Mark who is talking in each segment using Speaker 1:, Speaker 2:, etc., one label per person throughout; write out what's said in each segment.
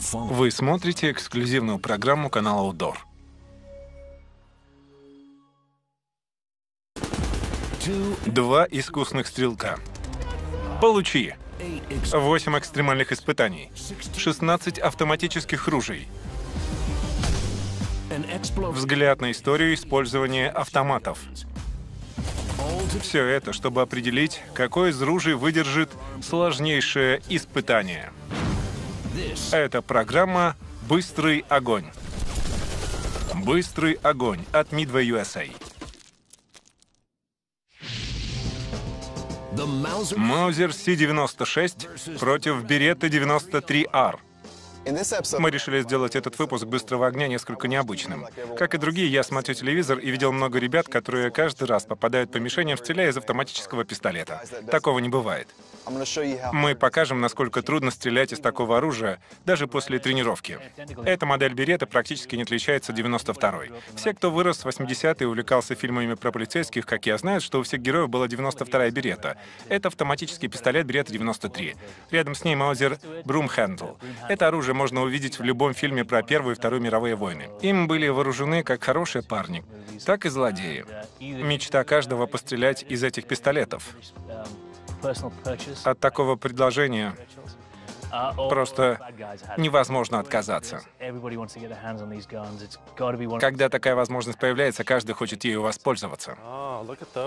Speaker 1: Вы смотрите эксклюзивную программу канала Outdoor. Два искусных стрелка. Получи. Восемь экстремальных испытаний. 16 автоматических ружей. Взгляд на историю использования автоматов. Все это, чтобы определить, какой из ружей выдержит сложнейшее испытание. Это программа «Быстрый огонь». «Быстрый огонь» от Midway USA. Маузер С-96 против Беретта 93R. Мы решили сделать этот выпуск «Быстрого огня» несколько необычным. Как и другие, я смотрю телевизор и видел много ребят, которые каждый раз попадают по мишеням, стреляя из автоматического пистолета. Такого не бывает. Мы покажем, насколько трудно стрелять из такого оружия даже после тренировки. Эта модель берета практически не отличается от 92-й. Все, кто вырос в 80-е и увлекался фильмами про полицейских, как я, знают, что у всех героев была 92-я берета. Это автоматический пистолет берета 93. Рядом с ней маузер Брумхендл. Это оружие можно увидеть в любом фильме про Первую и Вторую мировые войны. Им были вооружены как хорошие парни, так и злодеи. Мечта каждого пострелять из этих пистолетов. От такого предложения просто невозможно отказаться. Когда такая возможность появляется, каждый хочет ею воспользоваться.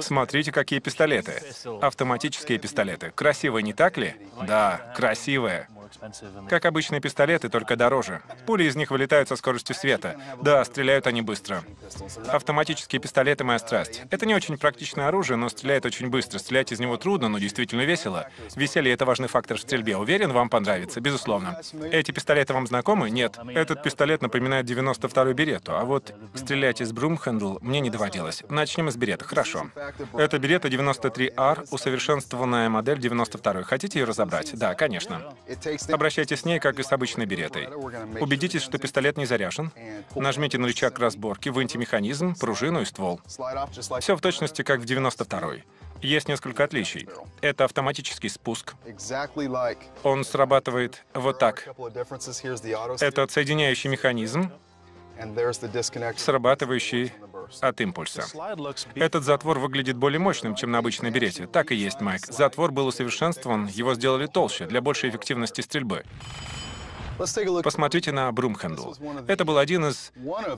Speaker 1: Смотрите, какие пистолеты. Автоматические пистолеты. Красивые, не так ли? Да, красивые. Как обычные пистолеты, только дороже. Пули из них вылетают со скоростью света. Да, стреляют они быстро. Автоматические пистолеты — моя страсть. Это не очень практичное оружие, но стреляет очень быстро. Стрелять из него трудно, но действительно весело. Веселье — это важный фактор в стрельбе. Уверен, вам понравится, безусловно. Эти пистолеты вам знакомы? Нет. Этот пистолет напоминает 92-ю берету, а вот стрелять из Брумхендл мне не доводилось. Начнем с берета. Хорошо. Это берета 93R, усовершенствованная модель 92-й. Хотите ее разобрать? Да, конечно. Обращайтесь с ней, как и с обычной беретой. Убедитесь, что пистолет не заряжен. Нажмите на рычаг разборки, выньте механизм, пружину и ствол. Все в точности, как в 92-й. Есть несколько отличий. Это автоматический спуск. Он срабатывает вот так. Это отсоединяющий механизм, срабатывающий от импульса. Этот затвор выглядит более мощным, чем на обычной берете. Так и есть, Майк. Затвор был усовершенствован, его сделали толще, для большей эффективности стрельбы. Посмотрите на Broomhandle. Это был один из...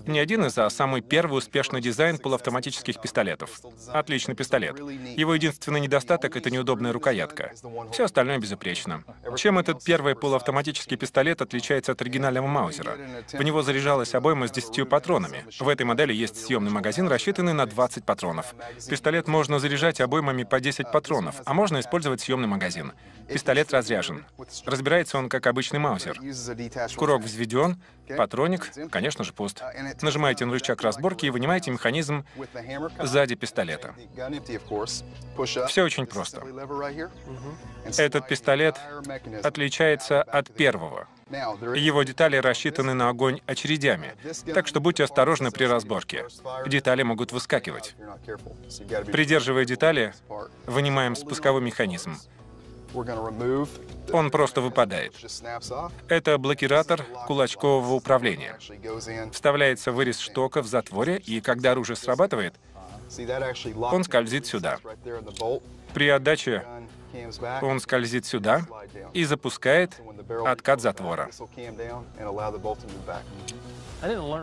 Speaker 1: Не один из, а самый первый успешный дизайн полуавтоматических пистолетов. Отличный пистолет. Его единственный недостаток — это неудобная рукоятка. Все остальное безупречно. Чем этот первый полуавтоматический пистолет отличается от оригинального Маузера? В него заряжалась обойма с 10 патронами. В этой модели есть съемный магазин, рассчитанный на 20 патронов. Пистолет можно заряжать обоймами по 10 патронов, а можно использовать съемный магазин. Пистолет разряжен. Разбирается он как обычный Маузер. Курок взведен, патроник, конечно же, пуст. Нажимаете на рычаг разборки и вынимаете механизм сзади пистолета. Все очень просто. Этот пистолет отличается от первого. Его детали рассчитаны на огонь очередями, так что будьте осторожны при разборке. Детали могут выскакивать. Придерживая детали, вынимаем спусковой механизм. Он просто выпадает. Это блокиратор кулачкового управления. Вставляется вырез штока в затворе, и когда оружие срабатывает, он скользит сюда. При отдаче он скользит сюда и запускает откат затвора.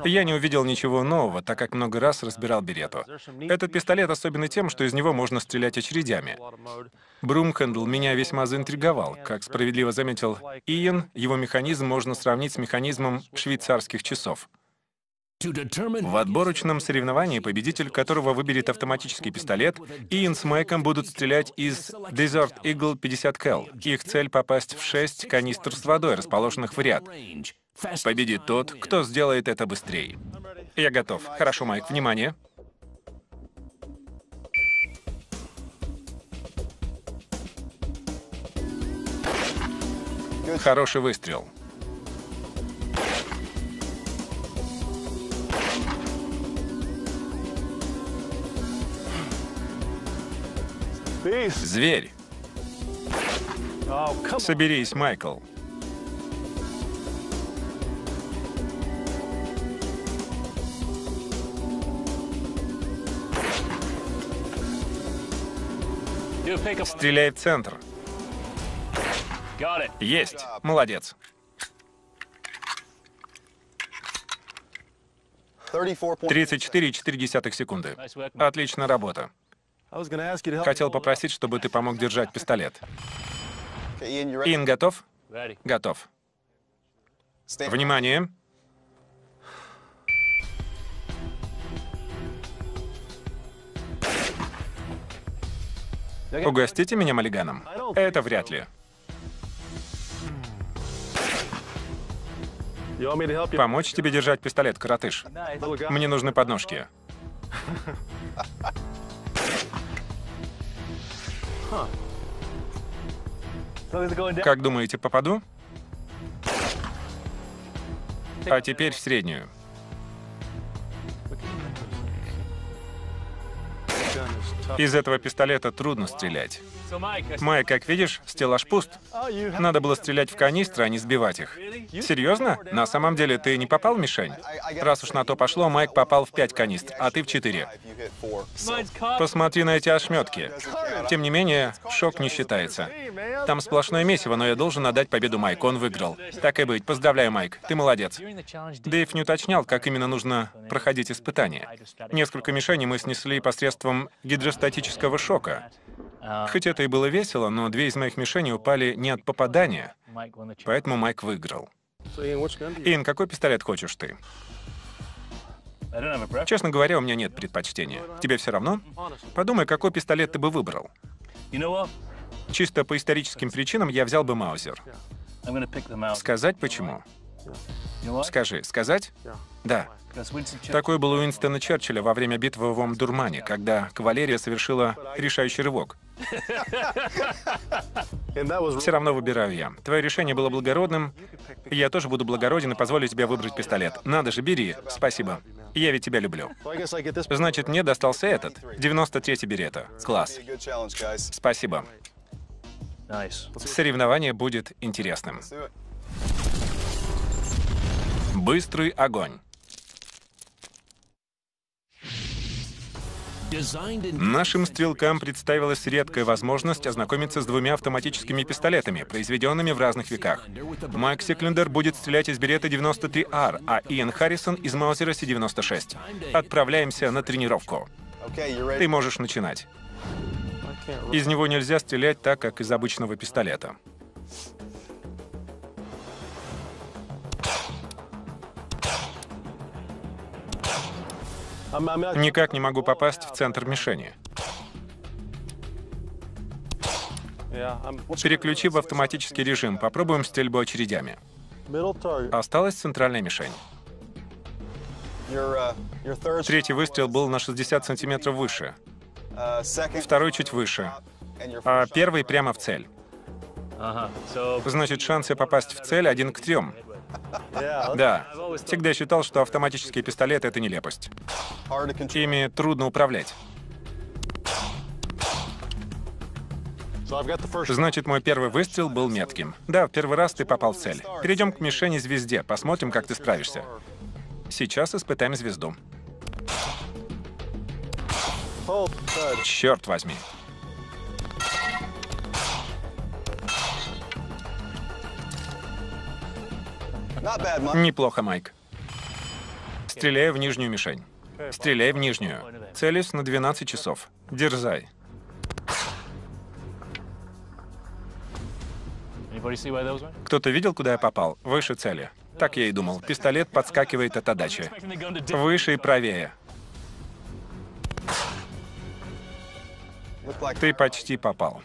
Speaker 1: Я не увидел ничего нового, так как много раз разбирал берету. Этот пистолет особенный тем, что из него можно стрелять очередями. Брумхендл меня весьма заинтриговал. Как справедливо заметил Иен, его механизм можно сравнить с механизмом швейцарских часов. В отборочном соревновании победитель, которого выберет автоматический пистолет, Иэн с Майком будут стрелять из Desert Eagle 50 Cal. Их цель — попасть в шесть канистр с водой, расположенных в ряд. Победит тот, кто сделает это быстрее. Я готов. Хорошо, Майк, внимание. Хороший выстрел. Зверь. Соберись, Майкл. Стреляй в центр. Есть. Молодец. 34,4 секунды. Отличная работа. Хотел попросить, чтобы ты помог держать пистолет. Ин, готов? Готов. Внимание. Угостите меня малиганом? Это вряд ли. Помочь тебе держать пистолет, коротыш? Мне нужны подножки. Как думаете, попаду? А теперь в среднюю. Из этого пистолета трудно стрелять. Майк, как видишь, стеллаж пуст. Надо было стрелять в канистры, а не сбивать их. Серьезно? На самом деле ты не попал в мишень? Раз уж на то пошло, Майк попал в пять канистр, а ты в четыре. Посмотри на эти ошметки. Тем не менее, шок не считается. Там сплошное месиво, но я должен отдать победу Майку. Он выиграл. Так и быть. Поздравляю, Майк. Ты молодец. Дэйв не уточнял, как именно нужно проходить испытания. Несколько мишеней мы снесли посредством гидростатического шока. Хоть это и было весело, но две из моих мишеней упали не от попадания, поэтому Майк выиграл. Ин, какой пистолет хочешь ты? Честно говоря, у меня нет предпочтения. Тебе все равно? Подумай, какой пистолет ты бы выбрал. Чисто по историческим причинам я взял бы Маузер. Сказать почему? Скажи, сказать? Да. Такой был у Уинстона Черчилля во время битвы в Омдурмане, когда кавалерия совершила решающий рывок. Все равно выбираю я. Твое решение было благородным. Я тоже буду благороден и позволю тебе выбрать пистолет. Надо же, бери. Спасибо. Я ведь тебя люблю. Значит, мне достался этот. 93-й берета. Класс. Спасибо. Соревнование будет интересным. Быстрый огонь. Нашим стрелкам представилась редкая возможность ознакомиться с двумя автоматическими пистолетами, произведенными в разных веках. Майк Секлендер будет стрелять из берета 93R, а Иэн Харрисон из Маузера C96. Отправляемся на тренировку. Ты можешь начинать. Из него нельзя стрелять так, как из обычного пистолета. Никак не могу попасть в центр мишени. Переключи в автоматический режим. Попробуем стрельбу очередями. Осталась центральная мишень. Третий выстрел был на 60 сантиметров выше. Второй чуть выше. А первый прямо в цель. Значит, шансы попасть в цель один к трем. Да. Всегда считал, что автоматические пистолеты — это нелепость. Ими трудно управлять. Значит, мой первый выстрел был метким. Да, в первый раз ты попал в цель. Перейдем к мишени звезде, посмотрим, как ты справишься. Сейчас испытаем звезду. Черт возьми. Неплохо, Майк. Стреляй в нижнюю мишень. Стреляй в нижнюю. Целись на 12 часов. Дерзай. Кто-то видел, куда я попал? Выше цели. Так я и думал. Пистолет подскакивает от отдачи. Выше и правее. Ты почти попал.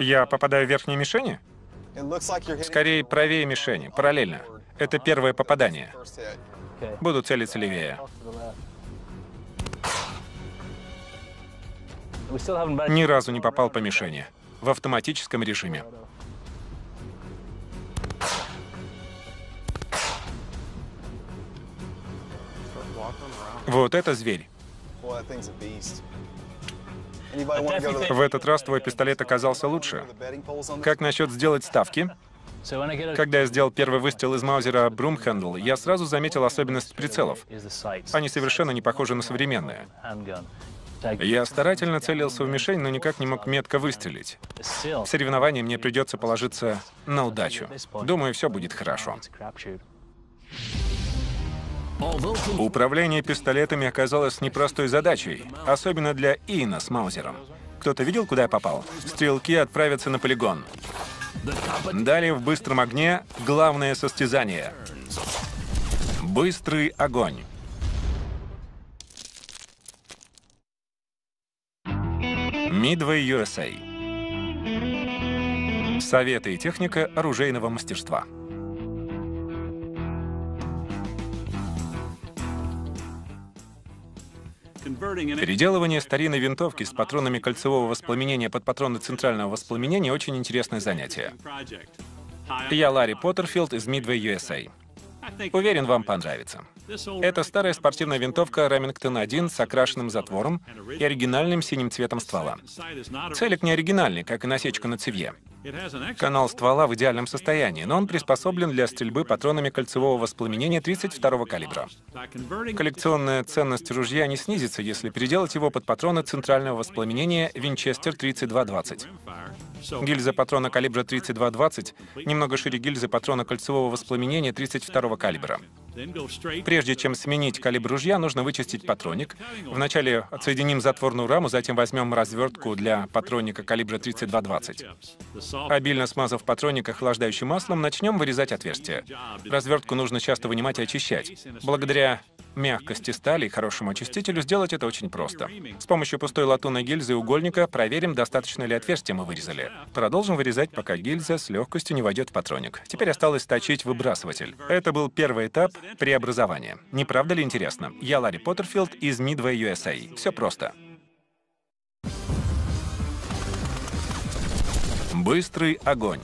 Speaker 1: Я попадаю в верхние мишени? Скорее, правее мишени, параллельно. Это первое попадание. Буду целиться левее. Ни разу не попал по мишени. В автоматическом режиме. Вот это зверь. В этот раз твой пистолет оказался лучше. Как насчет сделать ставки? Когда я сделал первый выстрел из Маузера Брумхендл, я сразу заметил особенность прицелов. Они совершенно не похожи на современные. Я старательно целился в мишень, но никак не мог метко выстрелить. В соревновании мне придется положиться на удачу. Думаю, все будет хорошо. Управление пистолетами оказалось непростой задачей, особенно для Ина с Маузером. Кто-то видел, куда я попал? Стрелки отправятся на полигон. Далее в быстром огне главное состязание. Быстрый огонь. Midway USA. Советы и техника оружейного мастерства. Переделывание старинной винтовки с патронами кольцевого воспламенения под патроны центрального воспламенения — очень интересное занятие. Я Ларри Поттерфилд из Midway USA. Уверен, вам понравится. Это старая спортивная винтовка Remington-1 с окрашенным затвором и оригинальным синим цветом ствола. Целик не оригинальный, как и насечка на цевье. Канал ствола в идеальном состоянии, но он приспособлен для стрельбы патронами кольцевого воспламенения 32 калибра. Коллекционная ценность ружья не снизится, если переделать его под патроны центрального воспламенения Винчестер 3220. Гильза патрона калибра 3220 немного шире гильзы патрона кольцевого воспламенения 32 калибра. Прежде чем сменить калибр ружья, нужно вычистить патроник. Вначале отсоединим затворную раму, затем возьмем развертку для патронника калибра 3220. Обильно смазав патроник охлаждающим маслом, начнем вырезать отверстия. Развертку нужно часто вынимать и очищать. Благодаря мягкости стали и хорошему очистителю сделать это очень просто. С помощью пустой латунной гильзы и угольника проверим, достаточно ли отверстия мы вырезали. Продолжим вырезать, пока гильза с легкостью не войдет в патроник. Теперь осталось точить выбрасыватель. Это был первый этап преобразования. Не правда ли интересно? Я Ларри Поттерфилд из Midway USA. Все просто. Быстрый огонь.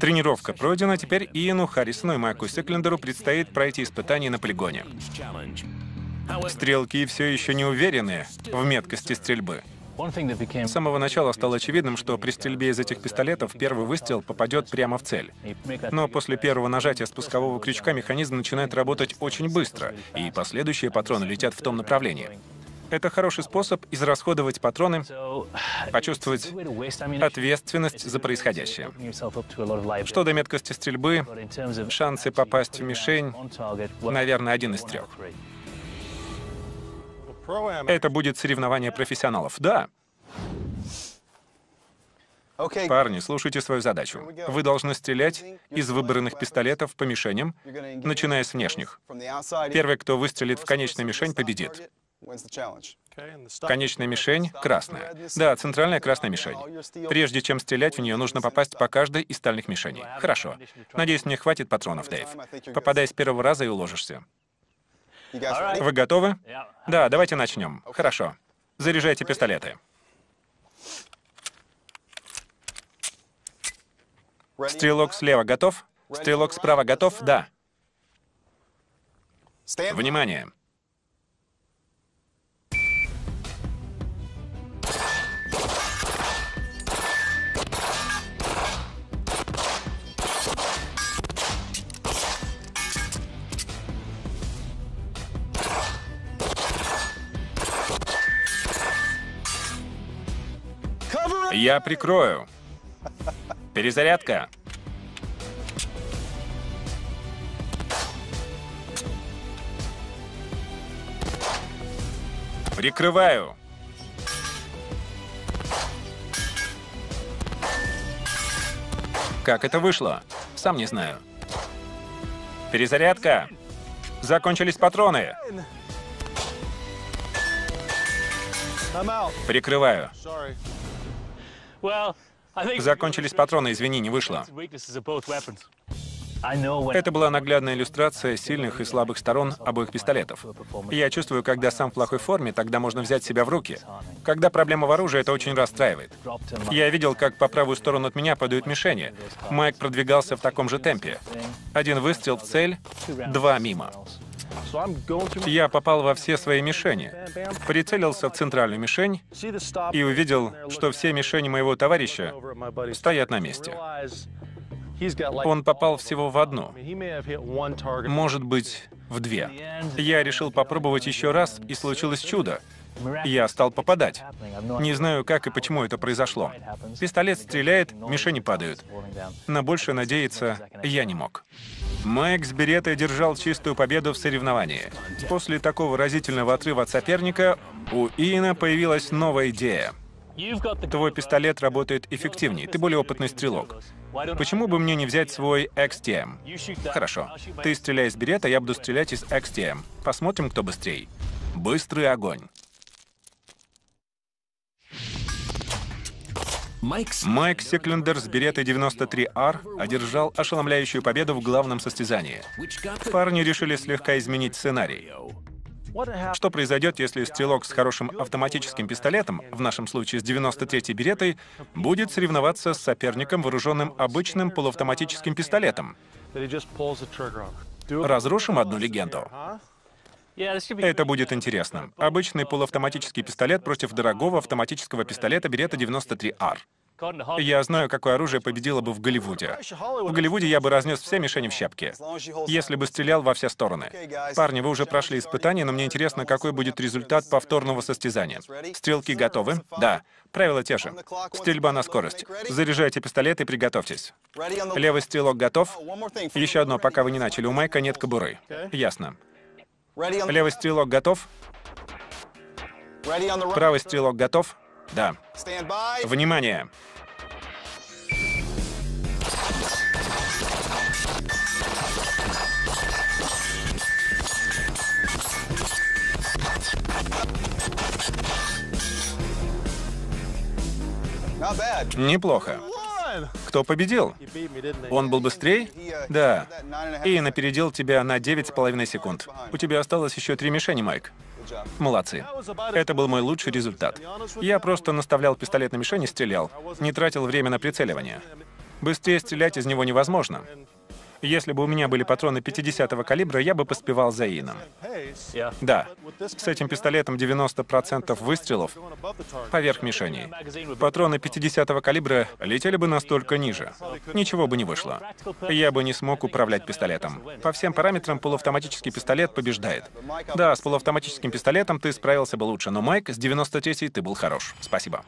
Speaker 1: Тренировка пройдена, теперь Иену Харрисону и Майку Секлендеру предстоит пройти испытание на полигоне. Стрелки все еще не уверены в меткости стрельбы. С самого начала стало очевидным, что при стрельбе из этих пистолетов первый выстрел попадет прямо в цель. Но после первого нажатия спускового крючка механизм начинает работать очень быстро, и последующие патроны летят в том направлении. Это хороший способ израсходовать патроны, почувствовать ответственность за происходящее. Что до меткости стрельбы, шансы попасть в мишень, наверное, один из трех. Это будет соревнование профессионалов. Да. Парни, слушайте свою задачу. Вы должны стрелять из выбранных пистолетов по мишеням, начиная с внешних. Первый, кто выстрелит в конечную мишень, победит. Конечная мишень — красная. Да, центральная красная мишень. Прежде чем стрелять в нее, нужно попасть по каждой из стальных мишеней. Хорошо. Надеюсь, мне хватит патронов, Дэйв. Попадай с первого раза и уложишься. Вы готовы? Да, давайте начнем. Хорошо. Заряжайте пистолеты. Стрелок слева готов? Стрелок справа готов? Да. Внимание! Я прикрою. Перезарядка. Прикрываю. Как это вышло? Сам не знаю. Перезарядка. Закончились патроны. Прикрываю. Закончились патроны, извини, не вышло. Это была наглядная иллюстрация сильных и слабых сторон обоих пистолетов. Я чувствую, когда сам в плохой форме, тогда можно взять себя в руки. Когда проблема в оружии, это очень расстраивает. Я видел, как по правую сторону от меня падают мишени. Майк продвигался в таком же темпе. Один выстрел в цель, два мимо. Я попал во все свои мишени, прицелился в центральную мишень и увидел, что все мишени моего товарища стоят на месте. Он попал всего в одну, может быть, в две. Я решил попробовать еще раз, и случилось чудо. Я стал попадать. Не знаю, как и почему это произошло. Пистолет стреляет, мишени падают. На больше надеяться я не мог. Майк с Беретой держал чистую победу в соревновании. После такого разительного отрыва от соперника у Иена появилась новая идея. Твой пистолет работает эффективнее, ты более опытный стрелок. Почему бы мне не взять свой XTM? Хорошо. Ты стреляй из берета, я буду стрелять из XTM. Посмотрим, кто быстрее. Быстрый огонь. Майк Секлендер с беретой 93R одержал ошеломляющую победу в главном состязании. Парни решили слегка изменить сценарий. Что произойдет, если стрелок с хорошим автоматическим пистолетом, в нашем случае с 93-й беретой, будет соревноваться с соперником, вооруженным обычным полуавтоматическим пистолетом? Разрушим одну легенду. Это будет интересно. Обычный полуавтоматический пистолет против дорогого автоматического пистолета Берета 93R. Я знаю, какое оружие победило бы в Голливуде. В Голливуде я бы разнес все мишени в щепки, если бы стрелял во все стороны. Парни, вы уже прошли испытание, но мне интересно, какой будет результат повторного состязания. Стрелки готовы? Да. Правила те же. Стрельба на скорость. Заряжайте пистолет и приготовьтесь. Левый стрелок готов? Еще одно, пока вы не начали. У Майка нет кобуры. Ясно. Левый стрелок готов? Правый стрелок готов? Да. Внимание! Неплохо. Кто победил? Он был быстрее? Да. И напередил тебя на 9,5 секунд. У тебя осталось еще три мишени, Майк. Молодцы. Это был мой лучший результат. Я просто наставлял пистолет на мишень и стрелял. Не тратил время на прицеливание. Быстрее стрелять из него невозможно. Если бы у меня были патроны 50-го калибра, я бы поспевал за Ином. Да, с этим пистолетом 90% выстрелов поверх мишени. Патроны 50-го калибра летели бы настолько ниже. Ничего бы не вышло. Я бы не смог управлять пистолетом. По всем параметрам полуавтоматический пистолет побеждает. Да, с полуавтоматическим пистолетом ты справился бы лучше, но Майк, с 93-й ты был хорош. Спасибо.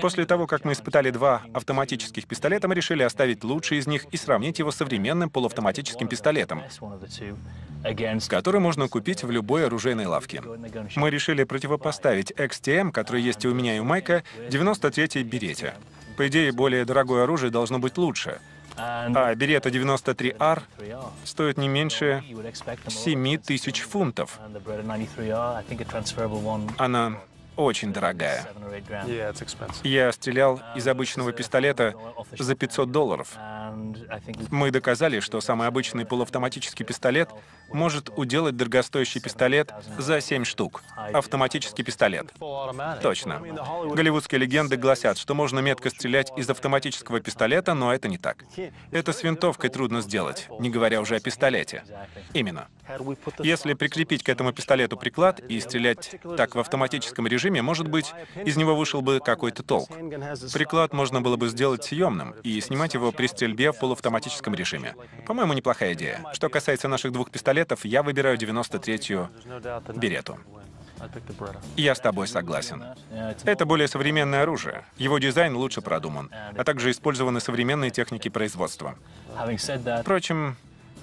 Speaker 1: После того, как мы испытали два автоматических пистолета, мы решили оставить лучший из них и сравнить его с современным полуавтоматическим пистолетом, который можно купить в любой оружейной лавке. Мы решили противопоставить XTM, который есть у меня, и у Майка, 93-й Берете. По идее, более дорогое оружие должно быть лучше. А Берета 93R стоит не меньше 7 тысяч фунтов. Она очень дорогая. Я стрелял из обычного пистолета за 500 долларов. Мы доказали, что самый обычный полуавтоматический пистолет может уделать дорогостоящий пистолет за 7 штук. Автоматический пистолет. Точно. Голливудские легенды гласят, что можно метко стрелять из автоматического пистолета, но это не так. Это с винтовкой трудно сделать, не говоря уже о пистолете. Именно. Если прикрепить к этому пистолету приклад и стрелять так в автоматическом режиме, может быть, из него вышел бы какой-то толк. Приклад можно было бы сделать съемным и снимать его при стрельбе в полуавтоматическом режиме. По-моему, неплохая идея. Что касается наших двух пистолетов, я выбираю 93-ю Берету. Я с тобой согласен. Это более современное оружие. Его дизайн лучше продуман, а также использованы современные техники производства. Впрочем,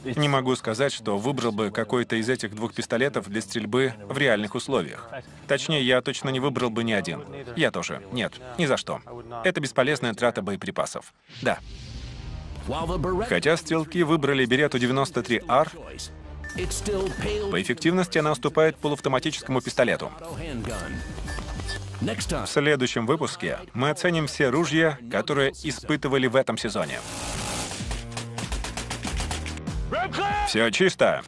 Speaker 1: не могу сказать, что выбрал бы какой-то из этих двух пистолетов для стрельбы в реальных условиях. Точнее, я точно не выбрал бы ни один. Я тоже. Нет, ни за что. Это бесполезная трата боеприпасов. Да. Хотя стрелки выбрали Берету 93R, по эффективности она уступает полуавтоматическому пистолету. В следующем выпуске мы оценим все ружья, которые испытывали в этом сезоне. Все чисто.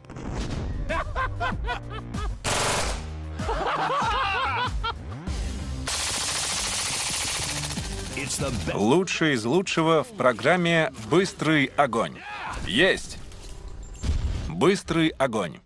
Speaker 1: Лучшее из лучшего в программе «Быстрый огонь». Есть! Быстрый огонь.